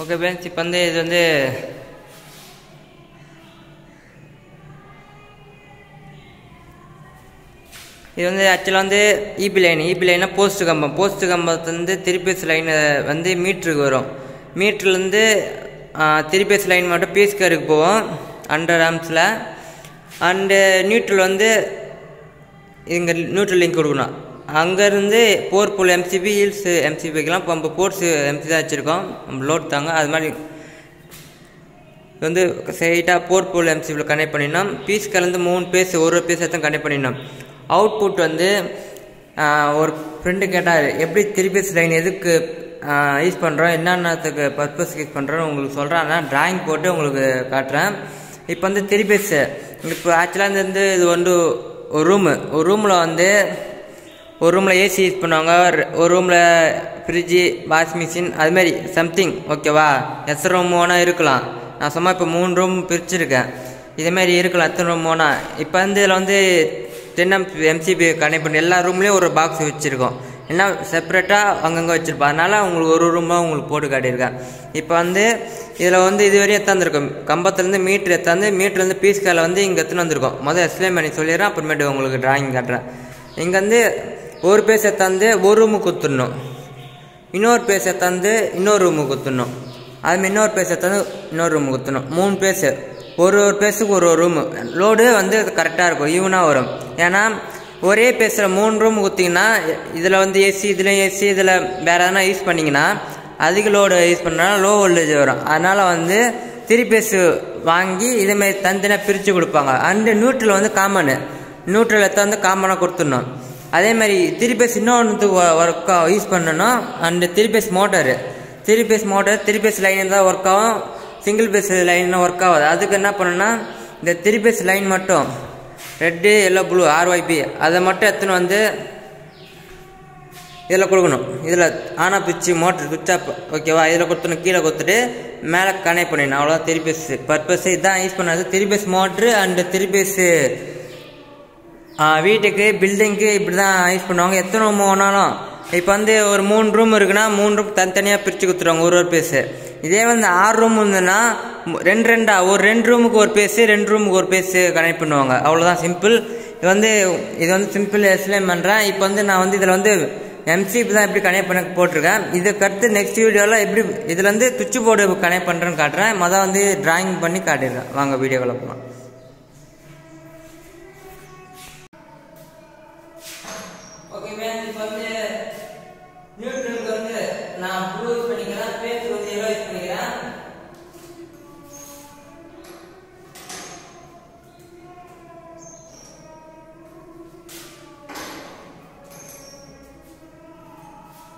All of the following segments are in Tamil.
ஓகே ஃப்ரெண்ட்ஸ் இப்போ வந்து இது வந்து இது வந்து ஆக்சுவலாக வந்து இபி லைன் இபி லைனா போஸ்ட் கம்பம். போஸ்ட் கம்பத்துலேருந்து திருப்பேஸ் லைன் வந்து மீட்ருக்கு வரும். மீட்ருலேருந்து திருப்பேஸ் லைன் மட்டும் பீஸ்கருக்கு போவோம். ஹண்ட்ரட் ஆம்ஸில் அண்டு நியூட்ரல் வந்து இங்கே நியூட்ரல் லிங்க் கொடுக்கணும். அங்கேருந்து போர் புல் எம்சிபி ஹீல்ஸ் எம்சிபிக்கெலாம் இப்போ நம்ம போர்ட்ஸ் எம்சி தான் வச்சுருக்கோம். நம்ம லோட் தாங்க. அது மாதிரி வந்து ஸ்ட்ரைட்டாக போர்ட் புல் எம்சிபியில் கனெக்ட் பண்ணிடணும் பீஸ் கலந்து மூணு பேஸ் ஒரு பீஸ் எடுத்து கனெக்ட் பண்ணிடணும் அவுட்புட் வந்து ஒரு ஃப்ரெண்டு கேட்டார் எப்படி திருப்பீஸ் லைன் எதுக்கு யூஸ் பண்ணுறோம் என்னென்னத்துக்கு பர்பஸ்க்கு யூஸ் பண்ணுறோன்னு உங்களுக்கு சொல்கிறேன் நான் டிராயிங் போட்டு உங்களுக்கு காட்டுறேன். இப்போ வந்து திருப்பீஸ் இப்போ ஆக்சுவலாக வந்து இது வந்து ஒரு ரூமு ஒரு ரூமில் வந்து ஒரு ரூமில் ஏசி யூஸ் பண்ணுவாங்க ஒரு- ரூமில் ஃப்ரிட்ஜு வாஷிங் மிஷின் அதுமாரி சம்திங் ஓகேவா எஸ் ரூம் வேணால் இருக்கலாம். நான் சும்மா இப்போ மூணு ரூம் பிரிச்சுருக்கேன். இதேமாரி இருக்கலாம் எத்தனை ரூம் வேணால் இப்போ வந்து இதில் வந்து டென்எம் எம்சிபி கனெக்ட் பண்ணி எல்லா ரூம்லேயும் ஒரு பாக்ஸ் வச்சுருக்கோம். ஏன்னா செப்பரேட்டாக அங்கங்கே வச்சுருப்போம். அதனால் உங்களுக்கு ஒரு ரூமாக உங்களுக்கு போட்டு காட்டியிருக்கேன். இப்போ வந்து இதில் வந்து இதுவரையும் எத்தாந்துருக்கும் கம்பத்துலேருந்து மீட்ரு எத்தாந்து மீட்ருலேருந்து பீஸ் வந்து இங்கே எத்தனை வந்திருக்கோம்? முதல் எக்ஸ்பிளைன் பண்ணி சொல்லிடுறேன் அப்புறமேட்டு உங்களுக்கு டிராயிங் காட்டுறேன். இங்கே வந்து ஒரு பேஸ் தந்து ஒரு ரூமு குத்துடணும். இன்னொரு பேஸ் தந்து இன்னொரு ரூமு குத்துடணும். அதுமாதிரி இன்னொரு பேஸ் தந்து இன்னொரு ரூமு குத்தணும் மூணு பேஸு ஒரு ஒரு பேஸுக்கு ஒரு ஒரு ரூமு லோடு வந்து கரெக்டாக இருக்கும். ஈவனாக வரும். ஏன்னா ஒரே பேஸில் மூணு ரூம் குத்திங்கன்னா இதில் வந்து ஏசி இதில் ஏசி இதில் வேறு எதனா யூஸ் பண்ணிங்கன்னா அதிக லோடு யூஸ் பண்ணால் லோ வோல்டேஜ் வரும். அதனால் வந்து த்ரீ பேஸ் வாங்கி இதுமாரி தனித்தனியாக பிரித்து கொடுப்பாங்க. அண்டு நியூட்ரல் வந்து காமனு நியூட்ரல் எடுத்து வந்து காமனாக கொடுத்துடணும். அதே மாதிரி த்ரீ பேஸ் இன்னொன்று ஒர்க் யூஸ் பண்ணணும் and three phase motor three phase motor three phase line தான் ஒர்க் ஆகும் சிங்கிள் பேஸ் லைன் ஒர்க் ஆகாது. அதுக்கு என்ன பண்ணணும்னா இந்த த்ரீ பேஸ் லைன் மட்டும் ரெட்டு எல்லோ ப்ளூ ஆர்ஒய்பி அதை மட்டும் எடுத்துன்னு வந்து இதில் கொடுக்கணும். இதில் ஆனா பிச்சு மோட்டர் சுவிட்ச் ஆப் ஓகேவா இதில் கொடுத்துணும் கீழே கொடுத்துட்டு மேலே கனெக்ட் பண்ணிடணும். அவ்வளோதான் த்ரீ பேஸ் பர்பஸ் இதுதான் யூஸ் பண்ணாது three phase motor and three phase வீட்டுக்கு பில்டிங்க்கு இப்படி தான் யூஸ் பண்ணுவாங்க. எத்தனை ரூம் வேணாலும். இப்போ வந்து ஒரு மூணு ரூம் இருக்குன்னா மூணு ரூம் தனித்தனியாக பிரித்து கொடுத்துருவாங்க ஒரு ஒரு பேஸு இதே வந்து ஆறு ரூம் இருந்ததுன்னா ரெண்டு ரெண்டா ஒரு ரெண்டு ரூமுக்கு ஒரு பேஸு ரெண்டு ரூமுக்கு ஒரு பேஸு கனெக்ட் பண்ணுவாங்க. அவ்வளோதான் சிம்பிள் இது வந்து இது வந்து சிம்பிள் எக்ஸ்பிளைன் பண்ணுறேன் இப்போ வந்து நான் வந்து இதில் வந்து எம்சிபி தான் எப்படி கனெக்ட் பண்ண போட்டிருக்கேன். இதுக்கு அடுத்து நெக்ஸ்ட் வீடியோவில் எப்படி இதில் வந்து சுவிட்ச் போர்டு கனெக்ட் பண்ணுறேன்னு காட்டுறேன். மொதல் வந்து டிராயிங் பண்ணி காட்டிடுறேன். வாங்க வீடியோவில் போகலாம்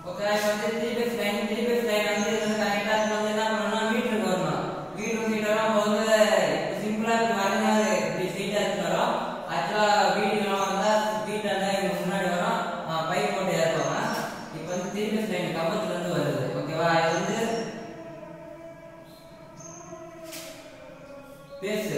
ஓகே இப்போ வந்து த்ரீ பேஸ் லைன் த்ரீ வந்து இது வந்து கரெக்டாக வந்து என்ன பண்ணணும் மீட்டருக்கு வரணும் மீட்டர் மீட்டர் நம்ம வந்து சிம்பிளாக இப்படி வரைஞ்சாது இப்படி ஸ்ட்ரீட்டாக இருக்கு வரும் ஆக்சுவலாக வந்தால் வீட்டில் இருந்தால் இங்கே முன்னாடி வரும் பைப் போட்டு ஏறுவாங்க இப்போ வந்து த்ரீ பேஸ் கம்பத்துலேருந்து வருது ஓகேவா இது வந்து பேசு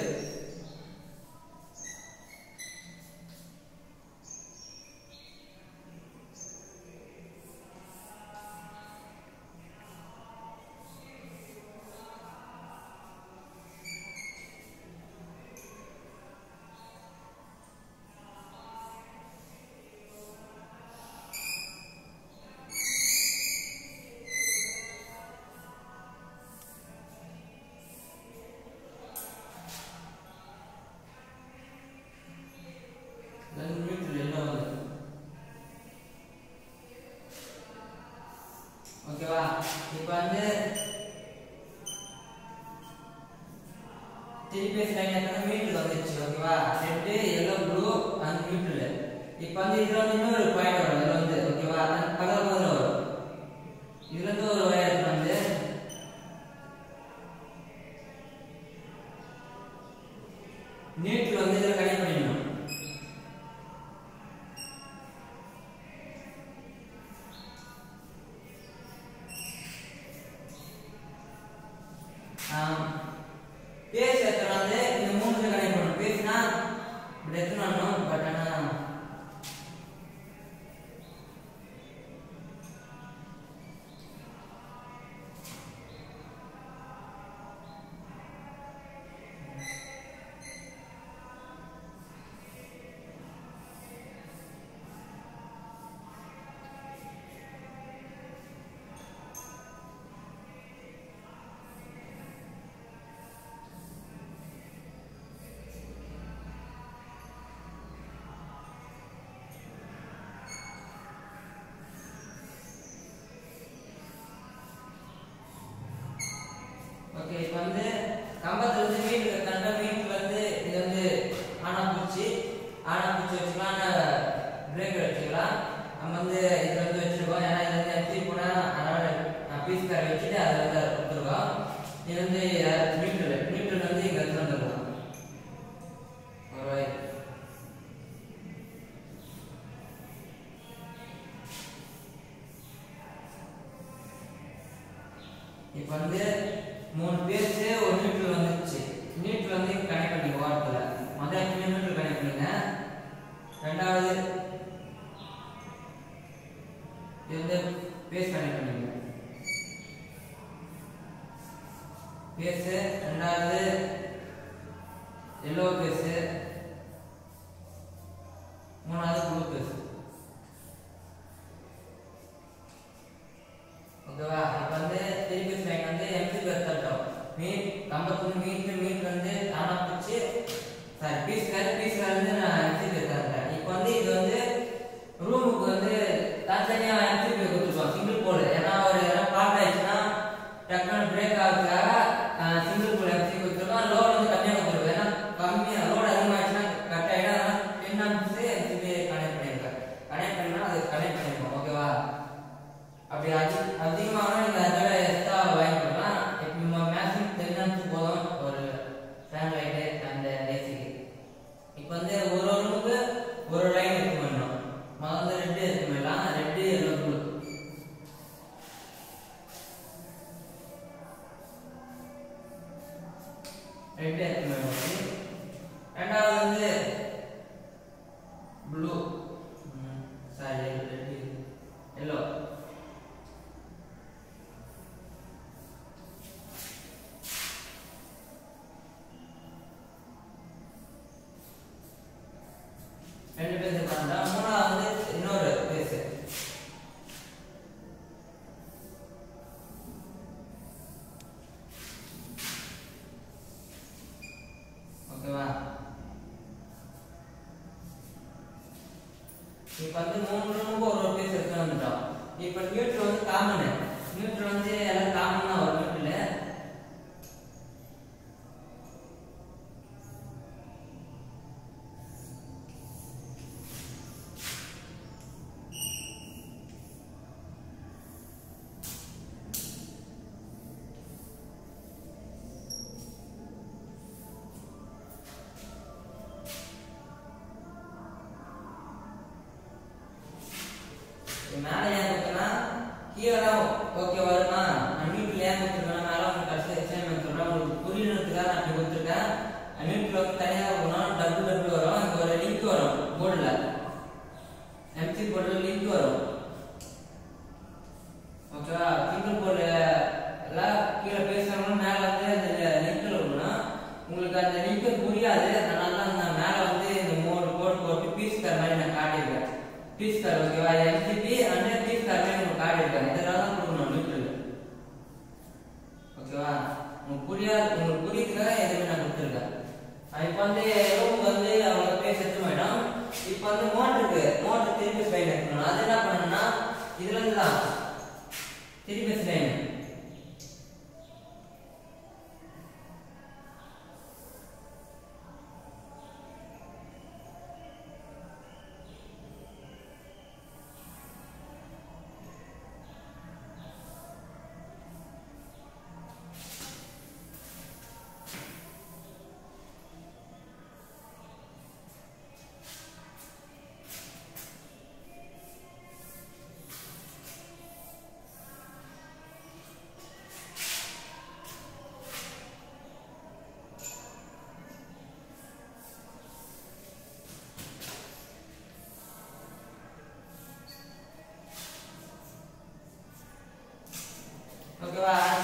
இப்போ வந்து த்ரீ பேஸ் லைன் எத்தனை மீட்டர் வந்துச்சு ஓகேவா red yellow blue and neutral இப்போ வந்து இதுல வந்து இன்னொரு பாயிண்ட் வரும் இதுல வந்து ஓகேவா பக்கத்துல வரும். இதுல இருந்து ஒரு வயர் இப்ப வந்து இது வந்து மூணு பேருக்கு ஒரு மீட்டர் வந்து கனெக்ட் பண்ணிக்கோ வாரத்தில் முதல் கிலோமீட்டர் கனெக்ட் ரெண்டாவது இது வந்து பேஸ் கனெக்ட் பண்ணிக்கணும் பேஸ் ரெண்டாவது எல்லோ பேஸ் மூணாவது ப்ளூ பேஸ். ஓகேவா? இப்போ வந்து த்ரீ பேஸ் லைன் வந்து எம்சி பேஸ் தட்டோம் மீன் கம்பத்துக்கு மீன் மீன் வந்து தானா பிடிச்சி சாரி பீஸ் கரு பீஸ் கருந்து நான் 你把那张。ટ્વિસ્ટર મારીને કાઢી ગયા ટ્વિસ્ટર કહેવાય એલસીપી અને ટ્વિસ્ટર મારીને કાઢી ગયા એટલે રાધાકૃષ્ણ મિત્ર ஓகேவா உங்களுக்கு புரியாது உங்களுக்கு புரியுதுன்னா எதுவுமே நான் கொடுத்துருக்கேன். இப்போ வந்து ரூம் வந்து அவங்க பேர் செத்து போயிடும். இப்ப வந்து மோட்டருக்கு மோட்டர் திருப்பி ஸ்லைன் எடுக்கணும் அது என்ன பண்ணணும்னா இதுல இருந்து தான் திருப்பி ஸ்லைன் Claro.